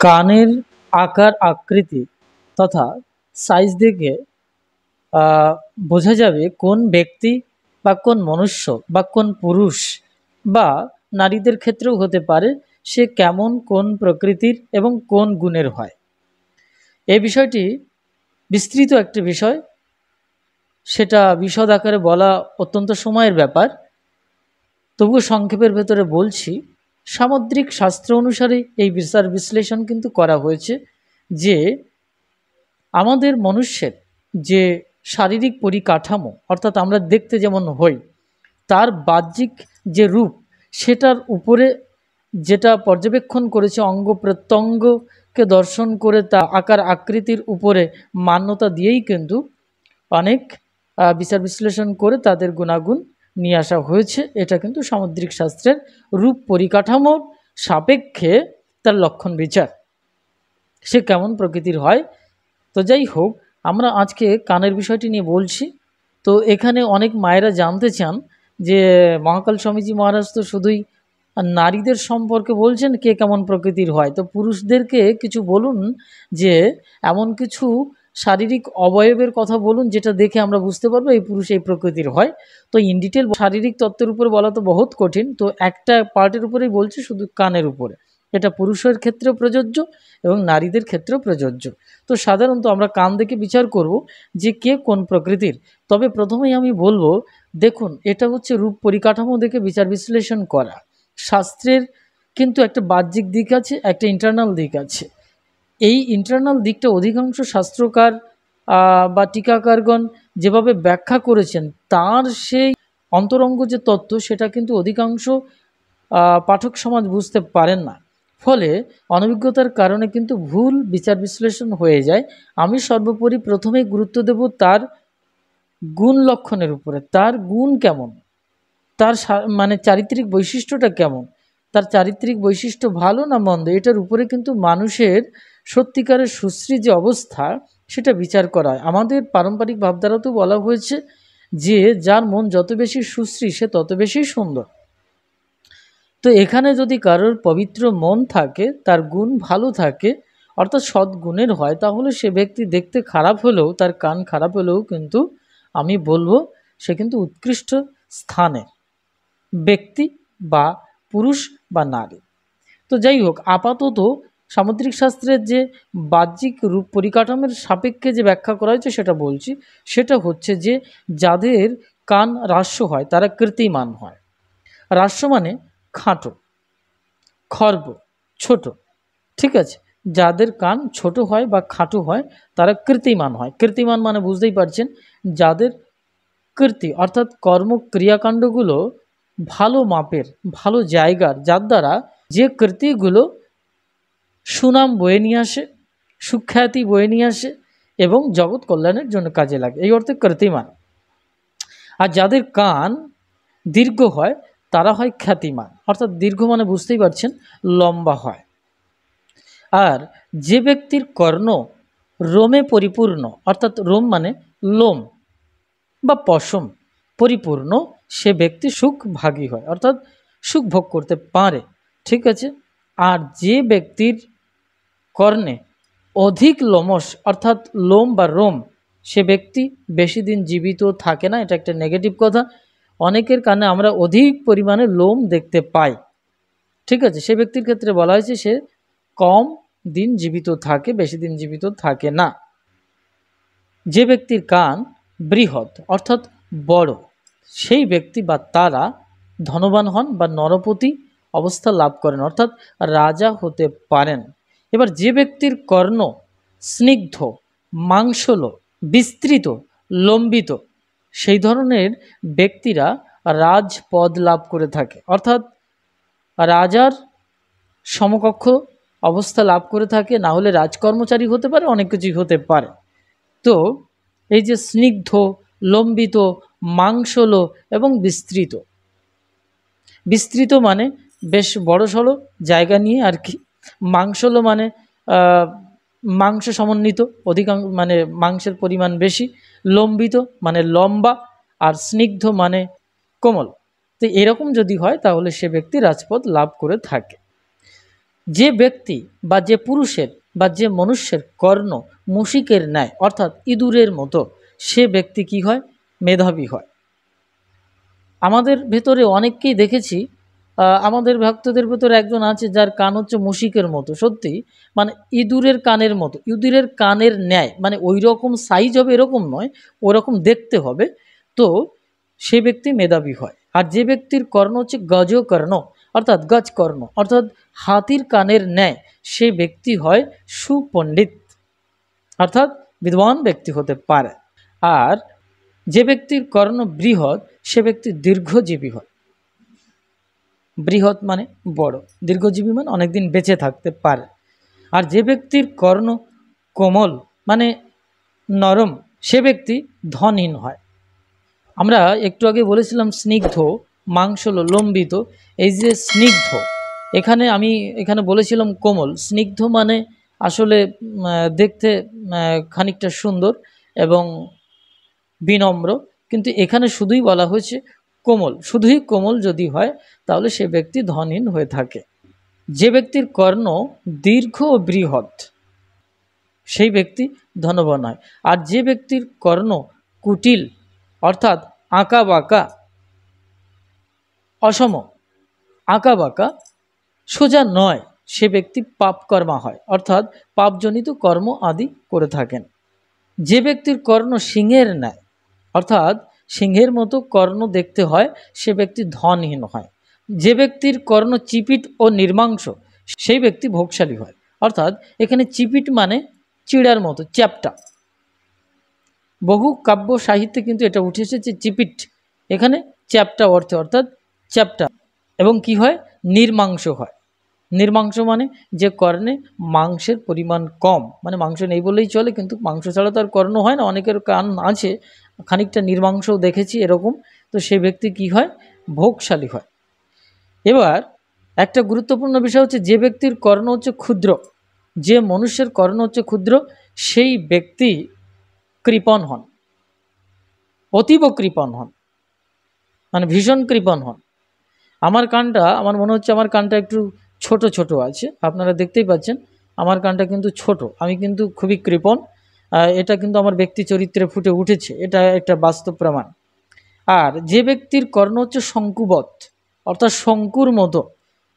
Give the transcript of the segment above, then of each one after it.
কানের আকার আকৃতি তথা সাইজ দেখে বোঝা যাবে কোন ব্যক্তি বা কোন মনুষ্য বা কোন পুরুষ বা নারীদের ক্ষেত্রেও হতে পারে সে কেমন কোন প্রকৃতির এবং কোন গুণের হয়। এই বিষয়টি বিস্তৃত একটি বিষয়। সেটা বিশদ আকারে বলা অত্যন্ত সময়ের ব্যাপার। তবুও সংক্ষেপের ভেতরে বলছি সামুদ্রিক শাস্ত্র অনুসারে এই বিচার বিশ্লেষণ কিন্তু করা হয়েছে যে আমাদের মনুষ্যের যে শারীরিক পরিকাঠামো, অর্থাৎ আমরা দেখতে যেমন হই, তার বাহ্যিক যে রূপ, সেটার উপরে যেটা পর্যবেক্ষণ করেছে অঙ্গ প্রত্যঙ্গকে দর্শন করে তা আকার আকৃতির উপরে মান্যতা দিয়েই কিন্তু অনেক বিচার বিশ্লেষণ করে তাদের গুণাগুণ নিয়ে আসা হয়েছে। এটা কিন্তু সামুদ্রিক শাস্ত্রের রূপ পরিকাঠামোর সাপেক্ষে তার লক্ষণ বিচার। সে কেমন প্রকৃতির হয়? তো যাই হোক, আমরা আজকে কানের বিষয়টি নিয়ে বলছি। তো এখানে অনেক মায়েরা জানতে চান যে মহাকাল স্বামীজি মহারাজ তো শুধুই নারীদের সম্পর্কে বলছেন কে কেমন প্রকৃতির হয়। তো পুরুষদেরকে কিছু বলুন যে এমন কিছু শারীরিক অবয়বের কথা বলুন, যেটা দেখে আমরা বুঝতে পারব এই পুরুষ এই প্রকৃতির হয়। তো ইন ডিটেল শারীরিক তত্ত্বের উপরে বলা তো বহুত কঠিন, তো একটা পার্টের উপরেই বলছি শুধু কানের উপরে। এটা পুরুষের ক্ষেত্রেও প্রযোজ্য এবং নারীদের ক্ষেত্রেও প্রযোজ্য। তো সাধারণত আমরা কান দেখে বিচার করব যে কে কোন প্রকৃতির। তবে প্রথমেই আমি বলব, দেখুন, এটা হচ্ছে রূপ পরিকাঠামো দেখে বিচার বিশ্লেষণ করা। শাস্ত্রের কিন্তু একটা বাহ্যিক দিক আছে, একটা ইন্টারনাল দিক আছে। এই ইন্টারনাল দিকটা অধিকাংশ শাস্ত্রকার বা টিকাকারগণ যেভাবে ব্যাখ্যা করেছেন, তার সেই অন্তরঙ্গ যে তত্ত্ব সেটা কিন্তু অধিকাংশ পাঠক সমাজ বুঝতে পারেন না। ফলে অনভিজ্ঞতার কারণে কিন্তু ভুল বিচার বিশ্লেষণ হয়ে যায়। আমি সর্বোপরি প্রথমেই গুরুত্ব দেব তার গুণ লক্ষণের উপরে। তার গুণ কেমন? তার মানে চারিত্রিক বৈশিষ্ট্যটা কেমন? তার চারিত্রিক বৈশিষ্ট্য ভালো না মন্দ? এটার উপরে কিন্তু মানুষের সত্যিকারের সুশ্রী যে অবস্থা, সেটা বিচার করা আমাদের পারম্পরিক ভাবধারাতেও বলা হয়েছে যে, যার মন যত বেশি সুশ্রী, সে তত বেশি সুন্দর। তো এখানে যদি কারোর পবিত্র মন থাকে, তার গুণ ভালো থাকে, অর্থাৎ সদ্গুণের হয়, তাহলে সে ব্যক্তি দেখতে খারাপ হলেও, তার কান খারাপ হলেও কিন্তু, আমি বলব, সে কিন্তু উৎকৃষ্ট স্থানে। ব্যক্তি বা পুরুষ বা নারী। তো যাই হোক, আপাতত সামুদ্রিক শাস্ত্রের যে বাহ্যিক রূপ পরিকাঠামোর সাপেক্ষে যে ব্যাখ্যা করা হয়েছে সেটা বলছি। সেটা হচ্ছে যে যাদের কান হ্রাস্য হয়, তারা কৃতিমান হয়। হ্রাস্য মানে খাঁটো, খর্ব, ছোট, ঠিক আছে? যাদের কান ছোট হয় বা খাটো হয়, তারা কৃতিমান হয়। কৃতিমান মানে বুঝতেই পারছেন, যাদের কীর্তি অর্থাৎ কর্ম ক্রিয়াকাণ্ডগুলো ভালো মাপের, ভালো জায়গার, যার দ্বারা যে কৃতিগুলো সুনাম বয়ে নিয়ে আসে, সুখ্যাতি বয়ে নিয়ে আসে এবং জগৎ কল্যাণের জন্য কাজে লাগে। এই অর্থে কৃতিমান। আর যাদের কান দীর্ঘ হয়, তারা হয় খ্যাতিমান। অর্থাৎ দীর্ঘ মানে বুঝতেই পারছেন, লম্বা হয়। আর যে ব্যক্তির কর্ণ রোমে পরিপূর্ণ, অর্থাৎ রোম মানে লোম বা পশম, পরিপূর্ণ, সে ব্যক্তি সুখ ভাগী হয়, অর্থাৎ সুখ ভোগ করতে পারে, ঠিক আছে? আর যে ব্যক্তির কর্ণে অধিক লোমস অর্থাৎ লোম বা রোম, সে ব্যক্তি বেশি দিন জীবিত থাকে না, এটা একটা নেগেটিভ কথা। অনেকের কানে আমরা অধিক পরিমাণে লোম দেখতে পাই। ঠিক আছে, সে ব্যক্তির ক্ষেত্রে বলা হয়েছে সে কম দিন জীবিত থাকে, বেশি দিন জীবিত থাকে না। যে ব্যক্তির কান বৃহৎ, অর্থাৎ বড়, সেই ব্যক্তি বা তারা ধনবান হন বা নরপতি অবস্থা লাভ করেন, অর্থাৎ রাজা হতে পারেন। এবার যে ব্যক্তির কর্ণ স্নিগ্ধ, মাংসল, বিস্তৃত, লম্বিত, সেই ধরনের ব্যক্তিরা রাজপদ লাভ করে থাকে। অর্থাৎ রাজার সমকক্ষ অবস্থা লাভ করে থাকে, না হলে রাজকর্মচারী হতে পারে, অনেক কিছুই হতে পারে। তো এই যে স্নিগ্ধ, লম্বিত, মাংসল এবং বিস্তৃত বিস্তৃত মানে বেশ বড় সড়ো জায়গা নিয়ে আর কি মাংসল মানে মাংস সমন্বিত, অধিকাংশ মানে মাংসের পরিমাণ বেশি, লম্বিত মানে লম্বা আর স্নিগ্ধ মানে কোমল। তো এরকম যদি হয় তাহলে সে ব্যক্তি রাজপথ লাভ করে থাকে। যে ব্যক্তি বা যে পুরুষের বা যে মনুষ্যের কর্ণ মুশিকের ন্যায়, অর্থাৎ ইঁদুরের মতো, সে ব্যক্তি কি হয়? মেধাবী হয়। আমাদের ভেতরে অনেককেই দেখেছি আমাদের ভক্তদের ভেতরে একজন আছে যার কান হচ্ছে মুশিকের মতো, সত্যি? মানে ইঁদুরের কানের মতো, ইঁদুরের কানের ন্যায় মানে ওই রকম সাইজ হবে এরকম নয়, ওরকম দেখতে হবে। তো সে ব্যক্তি মেধাবী হয়, আর যে ব্যক্তির কর্ণ হচ্ছে গজকর্ণ, অর্থাৎ গজকর্ণ, অর্থাৎ হাতির কানের ন্যায় সে ব্যক্তি হয় সুপণ্ডিত, অর্থাৎ বিদ্বান ব্যক্তি হতে পারে। আর যে ব্যক্তির কর্ণ বৃহৎ, সে ব্যক্তি দীর্ঘজীবী হয়। বৃহৎ মানে বড়। দীর্ঘজীবী মানে অনেকদিন বেঁচে থাকতে পারে। আর যে ব্যক্তির কর্ণ কোমল মানে নরম, সে ব্যক্তি ধনহীন হয়। আমরা একটু আগে বলেছিলাম স্নিগ্ধ মাংস লম্বিত এই যে স্নিগ্ধ, এখানে আমি এখানে বলেছিলাম কোমল। স্নিগ্ধ মানে আসলে দেখতে খানিকটা সুন্দর এবং বিনম্র, কিন্তু এখানে শুধুই বলা হয়েছে কোমল, শুধুই কোমল যদি হয়, তাহলে সে ব্যক্তি ধনহীন হয়ে থাকে। যে ব্যক্তির কর্ণ দীর্ঘ ও বৃহৎ, সেই ব্যক্তি ধনবান হয় আর যে ব্যক্তির কর্ণ কুটিল, অর্থাৎ আঁকা বাঁকা অসম আঁকা বাঁকা সোজা নয়, সে ব্যক্তি পাপকর্মা হয়, অর্থাৎ পাপজনিত কর্ম আদি করে থাকেন। যে ব্যক্তির কর্ণ সিংহের নেয় অর্থাৎ সিংহের মতো কর্ণ দেখতে হয়, সে ব্যক্তি ধনহীন হয়। যে ব্যক্তির কর্ণ চিপিট ও নির্মাংস, সেই ব্যক্তি ভোগশালী হয়। অর্থাৎ এখানে চিপিট মানে চিড়ার মতো, চ্যাপটা। বহু কাব্য সাহিত্যে কিন্তু এটা উঠে এসেছে, চিপিট। এখানে চ্যাপটা অর্থে, অর্থাৎ চ্যাপটা। এবং কি হয়? নির্মাংস হয়। নির্মাংস মানে যে কর্ণে মাংসের পরিমাণ কম মানে মাংস নেই বললেই চলে, কিন্তু মাংস ছাড়া তো আর কর্ণ হয় না, অনেকের কান আছে, খানিকটা নির্মাংসও দেখেছি এরকম, তো সে ব্যক্তি কি হয়? ভোগশালী হয়। এবার একটা গুরুত্বপূর্ণ বিষয় হচ্ছে যে ব্যক্তির কর্ণ হচ্ছে ক্ষুদ্র, যে মনুষ্যের কর্ণ হচ্ছে ক্ষুদ্র, সেই ব্যক্তি কৃপণ হন, অতীব কৃপণ হন মানে ভীষণ কৃপণ হন। আমার কানটা, আমার মনে হচ্ছে আমার কানটা একটু ছোট ছোট আছে। আপনারা দেখতেই পাচ্ছেন, আমার কানটা কিন্তু ছোট। আমি কিন্তু খুবই কৃপণ। এটা কিন্তু আমার ব্যক্তি চরিত্রে ফুটে উঠেছে। এটা একটা বাস্তব প্রমাণ। আর যে ব্যক্তির কর্ণ হচ্ছে শঙ্কুবধ অর্থাৎ শঙ্কুর মতো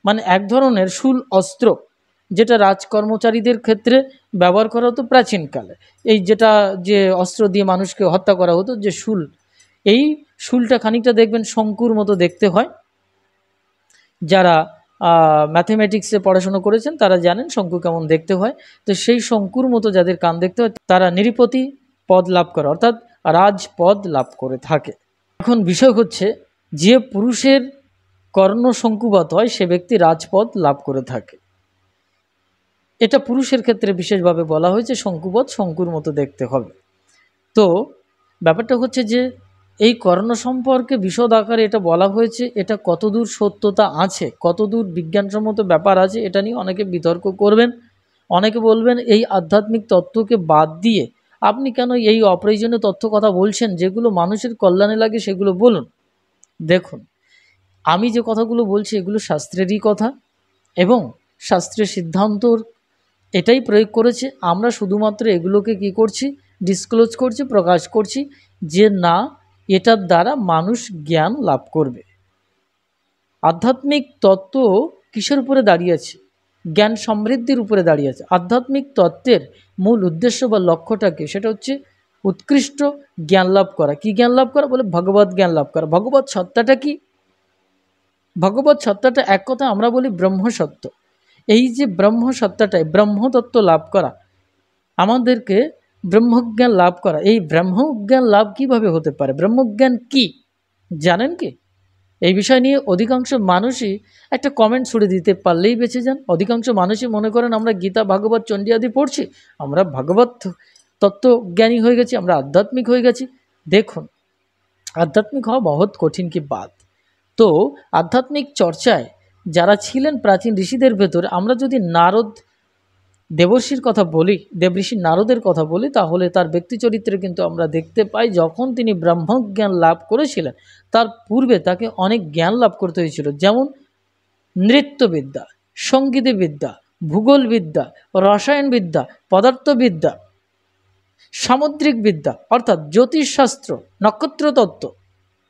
মানে এক ধরনের শুল অস্ত্র, যেটা রাজকর্মচারীদের ক্ষেত্রে ব্যবহার করা হতো প্রাচীনকালে। এই যেটা যে অস্ত্র দিয়ে মানুষকে হত্যা করা হতো, যে শুল, এই শুলটা খানিকটা দেখবেন শঙ্কুর মতো দেখতে হয়। যারা ম্যাথমেটিক্সে পড়াশুনো করেছেন, তারা জানেন শঙ্কু কেমন দেখতে হয়। তো সেই শঙ্কুর মতো যাদের কান দেখতে হয়, তারা নিরিপতি পদ লাভ করে, অর্থাৎ রাজপদ লাভ করে থাকে। এখন বিষয় হচ্ছে, যে পুরুষের কর্ণ শঙ্কুবত হয়, সে ব্যক্তি রাজপদ লাভ করে থাকে। এটা পুরুষের ক্ষেত্রে বিশেষভাবে বলা হয়েছে শঙ্কুবধ শঙ্কুর মতো দেখতে হবে। তো ব্যাপারটা হচ্ছে যে এই কর্ণ সম্পর্কে বিশদ আকারে এটা বলা হয়েছে, এটা কতদূর সত্যতা আছে, কতদূর বিজ্ঞানসম্মত ব্যাপার আছে, এটা নিয়ে অনেকে বিতর্ক করবেন। অনেকে বলবেন, এই আধ্যাত্মিক তত্ত্বকে বাদ দিয়ে আপনি কেন এই অপ্রয়োজনীয় তথ্য কথা বলছেন, যেগুলো মানুষের কল্যাণে লাগে সেগুলো বলুন। দেখুন, আমি যে কথাগুলো বলছি, এগুলো শাস্ত্রেরই কথা এবং শাস্ত্রের সিদ্ধান্তর এটাই প্রয়োগ করেছে। আমরা শুধুমাত্র এগুলোকে কি করছি ডিসক্লোজ করছি, প্রকাশ করছি যে না এটার দ্বারা মানুষ জ্ঞান লাভ করবে। আধ্যাত্মিক তত্ত্ব কিসের উপরে দাঁড়িয়েছে জ্ঞান সমৃদ্ধির উপরে দাঁড়িয়ে আছে। আধ্যাত্মিক তত্ত্বের মূল উদ্দেশ্য বা লক্ষ্যটাকে সেটা হচ্ছে উৎকৃষ্ট জ্ঞান লাভ করা। কি জ্ঞান লাভ করা? বলে ভগবত জ্ঞান লাভ করা। ভগবত সত্তাটা কি? ভগবত সত্তাটা এক কথা আমরা বলি ব্রহ্মসত্ত্ব এই যে ব্রহ্মসত্তাটাই ব্রহ্মতত্ত্ব লাভ করা, আমাদেরকে ব্রহ্মজ্ঞান লাভ করা। এই ব্রহ্মজ্ঞান লাভ কীভাবে হতে পারে? ব্রহ্মজ্ঞান কি? জানেন কি? এই বিষয় নিয়ে অধিকাংশ মানুষই একটা কমেন্ট ছুড়ে দিতে পারলেই বেঁচে যান। অধিকাংশ মানুষই মনে করেন, আমরা গীতা, ভাগবত, চণ্ডী আদি পড়ছি, আমরা ভাগবত তত্ত্বজ্ঞানী হয়ে গেছি, আমরা আধ্যাত্মিক হয়ে গেছি। দেখুন, আধ্যাত্মিক হওয়া বহুত কঠিন কি বাদ? তো আধ্যাত্মিক চর্চায় যারা ছিলেন প্রাচীন ঋষিদের ভেতর, আমরা যদি নারদ দেবর্ষির কথা বলি দেবঋষি নারদের কথা বলি, তাহলে তার ব্যক্তি চরিত্রে কিন্তু আমরা দেখতে পাই, যখন তিনি ব্রহ্মজ্ঞান লাভ করেছিলেন, তার পূর্বে তাকে অনেক জ্ঞান লাভ করতে হয়েছিল। যেমন নৃত্যবিদ্যা, সঙ্গীতবিদ্যা, ভূগোলবিদ্যা, রসায়নবিদ্যা, পদার্থবিদ্যা সামুদ্রিক বিদ্যা অর্থাৎ জ্যোতিষশাস্ত্র, নক্ষত্রতত্ত্ব,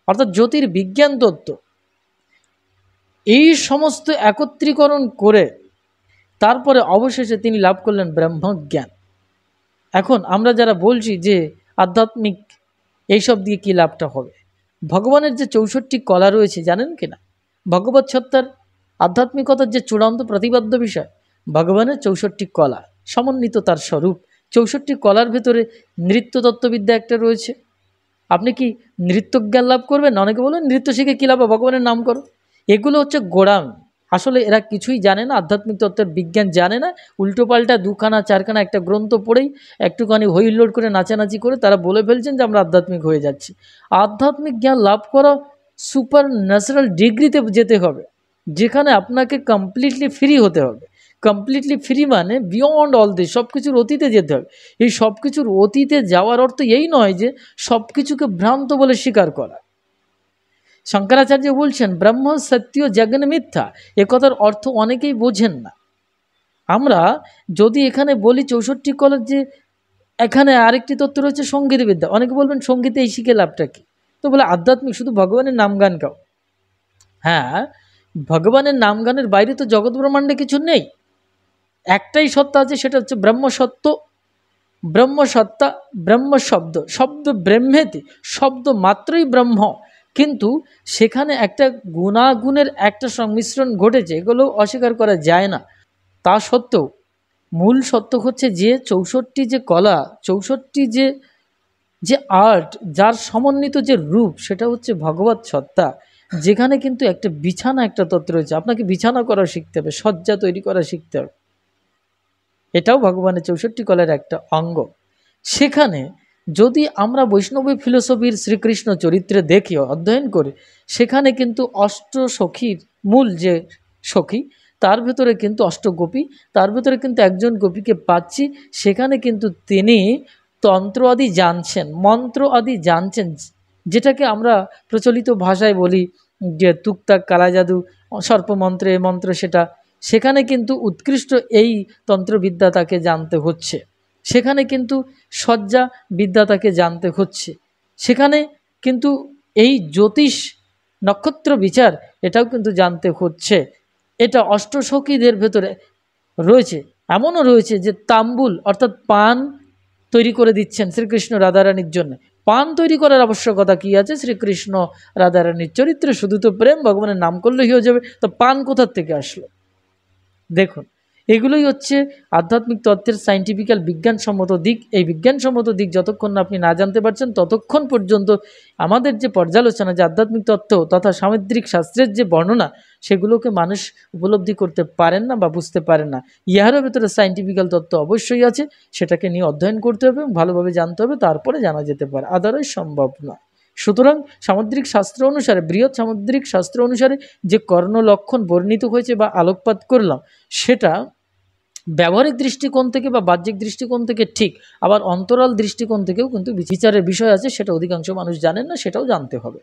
অর্থাৎ জ্যোতির্বিজ্ঞান তত্ত্ব এই সমস্ত একত্রীকরণ করে তারপরে অবশেষে তিনি লাভ করলেন ব্রহ্মজ্ঞান। এখন আমরা যারা বলছি যে আধ্যাত্মিক এইসব দিয়ে কী লাভটা হবে, ভগবানের যে চৌষট্টি কলা রয়েছে জানেন কি না? ভগবত সত্তার আধ্যাত্মিকতার যে চূড়ান্ত প্রতিবাদ্য বিষয়, ভগবানের চৌষট্টি কলা, সমন্বিত তার স্বরূপ। চৌষট্টি কলার ভেতরে নৃত্য তত্ত্ববিদ্যা একটা রয়েছে। আপনি কি নৃত্যজ্ঞান লাভ করবেন? অনেকে বলেন, নৃত্য শিখে কী লাভ ভগবানের নাম করো। এগুলো হচ্ছে গোড়াম আসলে এরা কিছুই জানে না, আধ্যাত্মিক তত্ত্বের বিজ্ঞান জানে না, উল্টোপাল্টা দুখানা চারখানা একটা গ্রন্থ পড়েই একটুখানি হইল্লোড করে নাচানাচি করে তারা বলে ফেলছেন যে আমরা আধ্যাত্মিক হয়ে যাচ্ছি। আধ্যাত্মিক জ্ঞান লাভ করা সুপার ন্যাচারাল ডিগ্রিতে যেতে হবে, যেখানে আপনাকে কমপ্লিটলি ফ্রি হতে হবে। কমপ্লিটলি ফ্রি মানে বিয়ন্ড অল দিস সব কিছুর অতীতে যেতে হবে। এই সব কিছুর অতীতে যাওয়ার অর্থ এই নয় যে সব কিছুকে ভ্রান্ত বলে স্বীকার করা। শঙ্করাচার্য বলছেন, ব্রহ্ম সত্য জগন মিথ্যা। এ কথার অর্থ অনেকেই বোঝেন না। আমরা যদি এখানে বলি চৌষট্টি কলের যে এখানে আরেকটি তত্ত্ব রয়েছে সংগীত বিদ্যা অনেকে বলবেন সঙ্গীতে এই শিখে লাভটা কি? তো বলে আধ্যাত্মিক, শুধু ভগবানের নাম গান গাও। হ্যাঁ ভগবানের নাম গানের বাইরে তো জগৎ ব্রহ্মাণ্ডে কিছু নেই। একটাই সত্তা আছে, সেটা হচ্ছে ব্রহ্মসত্ত্ব ব্রহ্মসত্তা ব্রহ্ম শব্দ শব্দ ব্রহ্মেতে, শব্দ মাত্রই ব্রহ্ম। কিন্তু সেখানে একটা গুণাগুণের একটা সংমিশ্রণ ঘটেছে এগুলো অস্বীকার করা যায় না। তা সত্ত্বেও মূল সত্য হচ্ছে যে চৌষট্টি যে কলা, চৌষট্টি যে যে আর্ট, যার সমন্বিত যে রূপ, সেটা হচ্ছে ভগবত সত্তা। যেখানে কিন্তু একটা বিছানা, একটা তত্ত্ব রয়েছে। আপনাকে বিছানা করা শিখতে হবে, শয্যা তৈরি করা শিখতে হবে। এটাও ভগবানের চৌষট্টি কলার একটা অঙ্গ। সেখানে যদি আমরা বৈষ্ণবী ফিলোসফির শ্রীকৃষ্ণ চরিত্রে দেখি, অধ্যয়ন করি, সেখানে কিন্তু অষ্ট সখীর মূল যে সখী, তার ভেতরে কিন্তু অষ্টগোপী তার ভেতরে কিন্তু একজন গোপীকে পাচ্ছি, সেখানে কিন্তু তিনি তন্ত্র আদি জানছেন মন্ত্র আদি জানছেন, যেটাকে আমরা প্রচলিত ভাষায় বলি যে তুকতাক কালা জাদু, সর্পমন্ত্রে মন্ত্র সেটা, সেখানে কিন্তু উৎকৃষ্ট এই তন্ত্রবিদ্যা তাকে জানতে হচ্ছে। সেখানে কিন্তু শয্যা বিদ্যা তাকে জানতে হচ্ছে। সেখানে কিন্তু এই জ্যোতিষ নক্ষত্র বিচার এটাও কিন্তু জানতে হচ্ছে। এটা অষ্টসখীদের ভেতরে রয়েছে। এমনও রয়েছে যে তাম্বুল অর্থাৎ পান তৈরি করে দিচ্ছেন শ্রীকৃষ্ণ রাধারানীর জন্য। পান তৈরি করার আবশ্যকতা কী আছে? শ্রীকৃষ্ণ রাধারানীর চরিত্রে শুধু তো প্রেম, ভগবানের নাম করলেই হয়ে যাবে। তো পান কোথার থেকে আসলো? দেখুন এগুলোই হচ্ছে আধ্যাত্মিক তত্ত্বের সাইন্টিফিক্যাল বিজ্ঞানসম্মত দিক। এই বিজ্ঞানসম্মত দিক যতক্ষণ না আপনি না জানতে পারছেন, ততক্ষণ পর্যন্ত আমাদের যে পর্যালোচনা, যে আধ্যাত্মিক তত্ত্ব তথা সামুদ্রিক শাস্ত্রের যে বর্ণনা, সেগুলোকে মানুষ উপলব্ধি করতে পারেন না বা বুঝতে পারেন না। ইহারও ভেতরে সাইন্টিফিক্যাল তত্ত্ব অবশ্যই আছে, সেটাকে নিয়ে অধ্যয়ন করতে হবে এবং ভালোভাবে জানতে হবে, তারপরে জানা যেতে পারে। আদারই সম্ভব নয়। সুতরাং সামুদ্রিক শাস্ত্র অনুসারে, বৃহৎ সামুদ্রিক শাস্ত্র অনুসারে যে কর্ণ লক্ষণ বর্ণিত হয়েছে বা আলোকপাত করলাম, সেটা ব্যবহারিক দৃষ্টিকোণ থেকে বা বাহ্যিক দৃষ্টিকোণ থেকে ঠিক, আবার অন্তরাল দৃষ্টিকোণ থেকেও কিন্তু বিচারের বিষয় আছে, সেটা অধিকাংশ মানুষ জানেন না, সেটাও জানতে হবে।